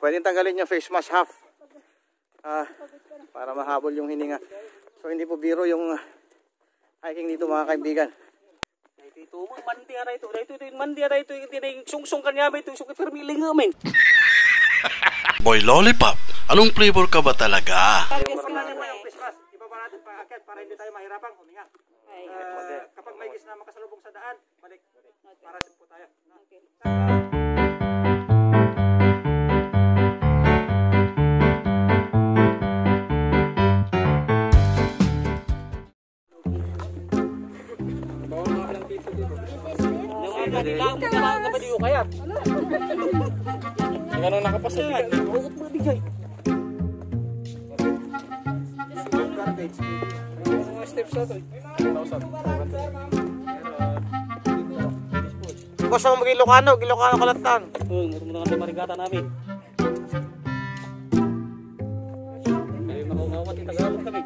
pwedeng tanggalin yung face mask half. Ah, para mahabol yung hininga. So hindi po biro yung ah, hiking dito mga kaibigan. Ito mo mandi ara ito. Ito ito mandi ara ito ito yung sungsong kanya ba ito sukit permiling ngamen. Boy Lollipop, anong flavor ka ba talaga? Para hindi tayo mahirapang huminga. kapag may gis na makasalubong sa daan, balik. Para po tayo. Nung aga nila mo na ka ba diyo kaya? Ganun nakapasok yan. Huwag mo bigay. Mga steps na to. Gusto mo maging Ilocano, kalatan. Oh, meron na kami marigata namin. Ay, makaungawan yung Tagalog kami.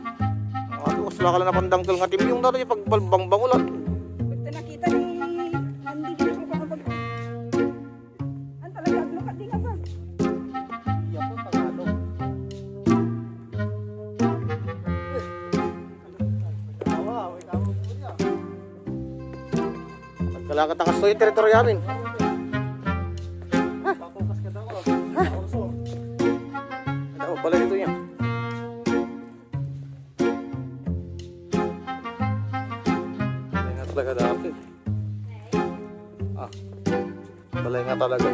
Ako, sila ka lang napandanggal nga tim yung daro yung pagbalbang Kailangan takas to yung teritoryo namin. Ano pala dito yan? Balay nga talaga dati. Ah, balay nga talaga.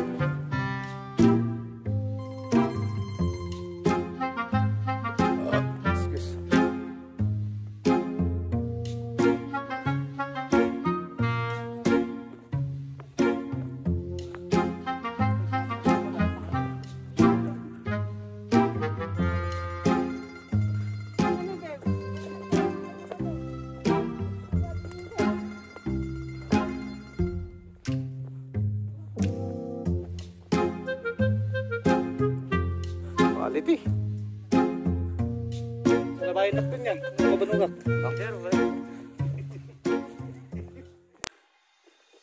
Labayin na yan. Mabanugat.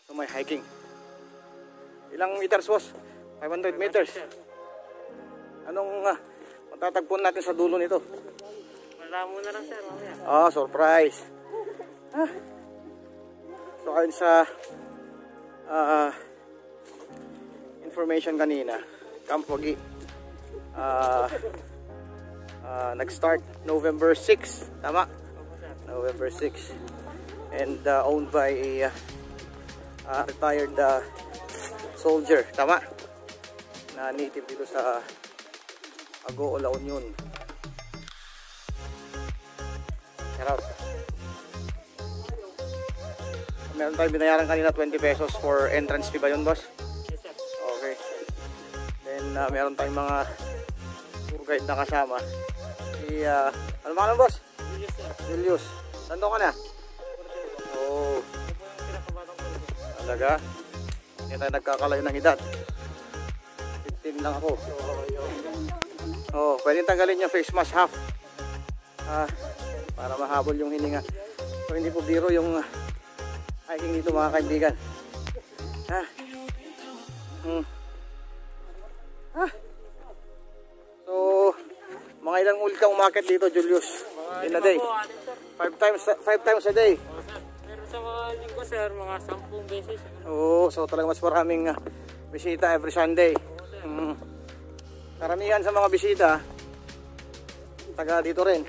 So may hiking. Ilang meters boss? 500 meters. Anong uh, matatagpuan natin sa dulo nito? Wala mo na lang sir. Mamaya. Ah, surprise. Ah. So ayon sa ah, information kanina, Camp Wagi ah, ah, nag-start November 6, tama? November 6. And ah, owned by a ah, retired ah, soldier, tama? Na native dito sa Agoo, La Union. Shout out. Meron tayong binayaran kanina 20 pesos for entrance fee ba yun, boss? Okay. Then, uh, meron tayong mga tour guide na kasama. Si, uh, ano mga boss? Julius. Nandun ka na? Oo. Oh. Talaga? Hindi tayo nagkakalayo ng edad. 15 lang ako. Oh, pwedeng tanggalin yung face mask half. Ah, para mahabol yung hininga. So hindi po biro yung uh, hiking dito mga kaibigan. Ha? Hmm. Mga ilang ulit kang umakit dito, Julius? In a day? Five times, five times a day? Pero sa mga linggo sir, mga 10 beses. Oo, so talagang mas maraming uh, bisita every Sunday. Hmm. Karamihan sa mga bisita, taga dito rin.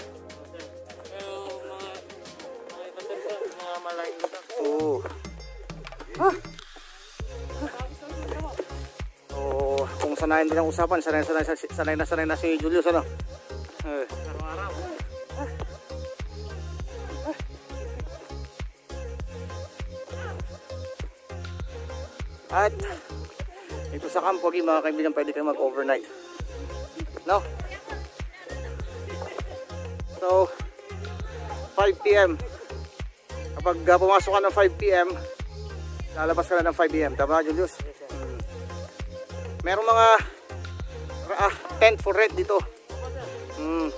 Oo. Ah. Oo, kung sanayin din ang usapan, sanay, sanay, sanay na sanay na si Julius, ano? Araw-araw. At ito sa Camp Wagi, mga kaibigan, pwede kayo mag-overnight. No? So, 5 p.m. Kapag uh, pumasok ka ng 5 p.m., lalabas ka na ng 5 p.m. Tama, Julius? Merong mga ah, tent for rent dito. Mm,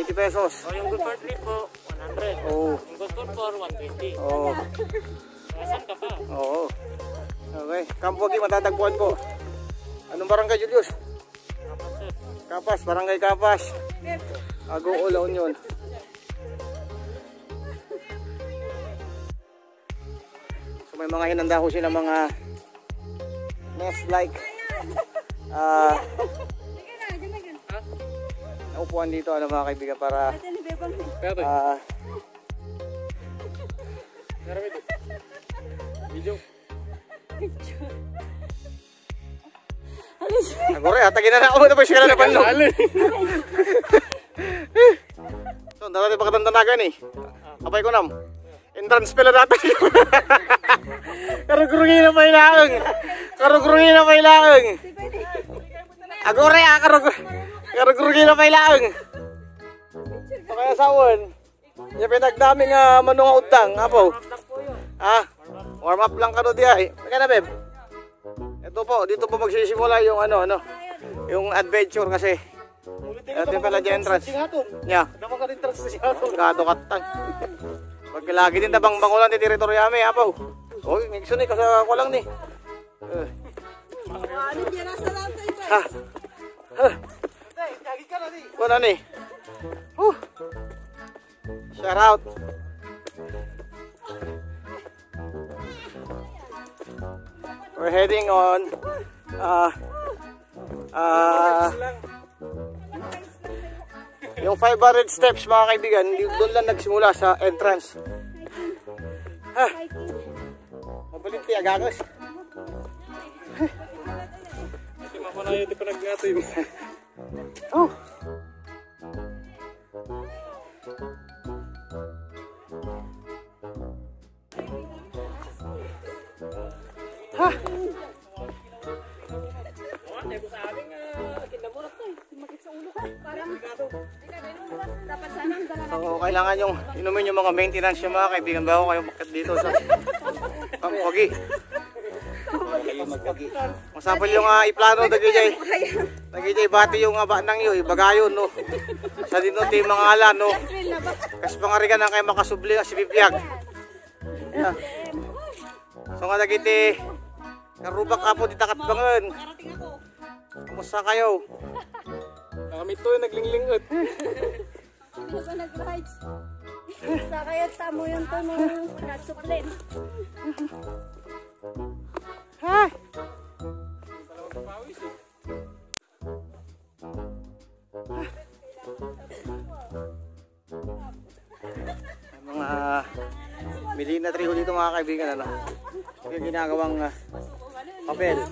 80 pesos. O yung good for trip po, 100. Oo. Yung good for 4, 120. Oo. Saan ka pa? Oo. Okay. Camp Wagi, matatagpuan po. Ano barangay Julius? Kapas, barangay Kapas. Agoo La Union. So may mga hinanda ko sila mga nest like ah naupuan dito ano mga kaibigan para Bebang. ah Agore, hatagin na na ako na naman no. So, dati pa katandanagan eh. Kapay ko nam. Entrance pala dati. Na may laang. Na may laang. Agore, ah, karugurungin na may laang. So, kaya sawon. Yung pinagdami nga manunga utang, apo. Ah, warm up lang kano diya eh. Kaya na, beb. Ito po, dito po magsisimula yung ano, ano, yung adventure kasi. Ito yung pala dyan entrance. Yeah. Dapat ka trans na siya. Gado katang. Pag lagi din tabang bangulan di teritoryo ami, apaw. Oy, ngigsun ni kasi ako lang ni. Eh, Ano dyan nasa lang tayo ba? Ha. Wala ni. Huh. Shout out. We're heading on uh, uh, yung 500 steps mga kaibigan, doon lang nagsimula sa entrance. Ha. Mabalit ti agagos. Ako na yun, di pa nag-ato yung... Oh. Ha. So, kailangan yung inumin yung mga maintenance yung mga kaibigan bago kayo makit dito sa Kampagi. Masapal yung uh, iplano dagijay. Dagijay bati yung uh, nang yo, ibagayon no. Sa dino ti mga ala no. Kas pangarigan ang kay makasubli nga si Bibiyag. Yeah. So nga dagiti karubak apo di takat bangen. Karating ako. Kumusta kayo? Kami to yung naglinglingot. Ano ba nag-rides? Sa kaya tamo yung to nung nagsuplen. May mga Milina Triho dito mga kaibigan ano. Yung ginagawang papel.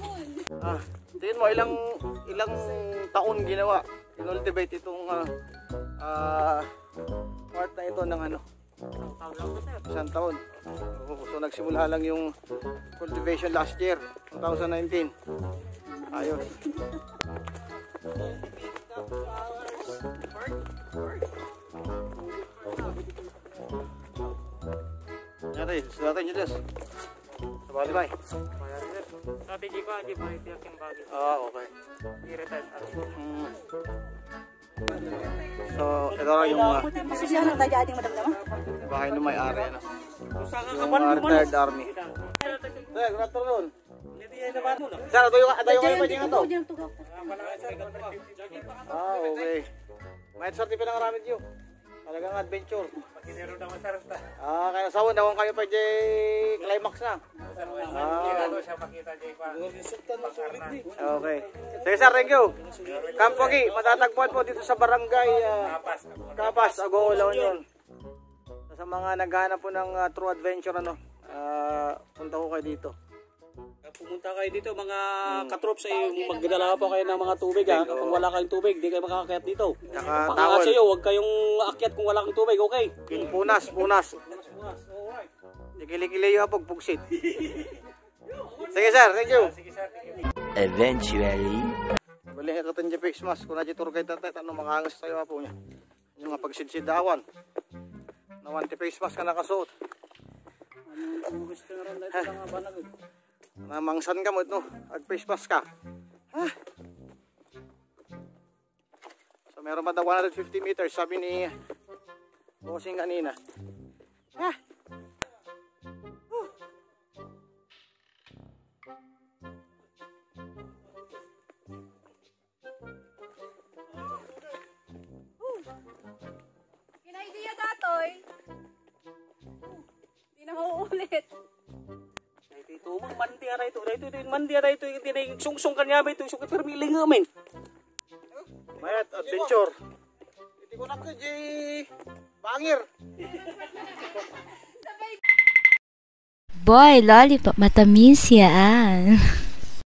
Ah, tingin mo ilang ilang taon ginawa. Inultivate itong ah, ah, part na ito ng ano. Isang taon. So nagsimula lang yung cultivation last year, 2019. Ayos. Yari, sudah tayo Julius. Sabali ba? Sabi di ba, di ba ito yung bagay. Ah, okay. I-retard. Mm. So, ito lang yung uh, Kasi siya nang tayo ating madamdama. Bahay ng may-ari. Ano? Sa Yung kakaban uh, mo man. retired army. Hey, good afternoon. Na. Sir, yung, ito yung kayo pa dyan ito. Diyan tugok. Ah, okay. May pa ng ramid yun. Talagang adventure. Pag-inero naman rasta. Ah, kaya sa una kung kayo pa dyan climax na. Ah, pa. okay. Sige sir, thank you. Kampogi, matatagpuan po dito sa barangay ah, Kapas, Agoo, La Union. Sa mga naghahanap po ng ah, true adventure, ano, ah, punta ko kayo dito. Pumunta kayo dito mga katrops ay magdala pa kayo ng mga tubig ha. Kung wala kayong tubig, di kayo makakakit dito. Tawol. sa iyo, huwag kayong akyat kung wala kang tubig, okay? Punas, punas. Dikili-kili yung hapog, pugsit. Sige sir, thank you. Eventually. Bali ka dyan face mask. Kung na dyan turkay tatay, tanong makangas tayo hapo niya. Yung nga pagsidsidawan. Nawan ti face mask ka nakasuot. Gusto na rin ito lang banag. Namangsan ka mo ito. Ag face mask ka. Ha? So meron pa daw 150 meters sabi ni bossing kanina. Ha? Ulit. Dahito ito, mang mandi ara ito. Dahito ito, mandi ara ito. Iti na yung sungsong kanya ba ito. Sukit permiling amin. Mayat, adventure. Hindi ko na ko, Jay. Bangir. Boy, lollipop, matamis yan.